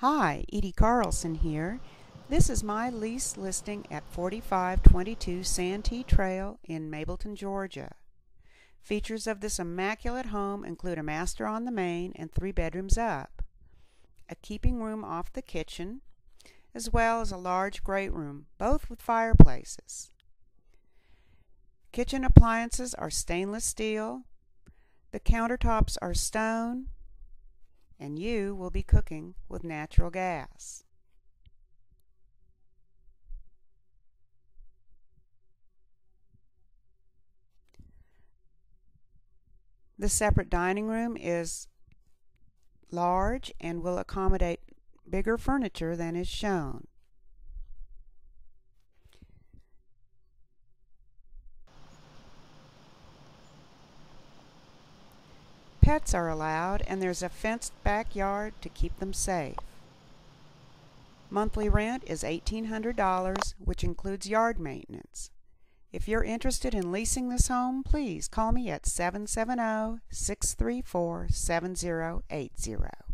Hi, Edie Carlson here. This is my lease listing at 4522 Santee Trail in Mableton, Georgia. Features of this immaculate home include a master on the main and three bedrooms up, a keeping room off the kitchen, as well as a large great room, both with fireplaces. Kitchen appliances are stainless steel, the countertops are stone, and you will be cooking with natural gas. The separate dining room is large and will accommodate bigger furniture than is shown. Pets are allowed and there's a fenced backyard to keep them safe. Monthly rent is $1,800, which includes yard maintenance. If you're interested in leasing this home, please call me at 770 634 7080.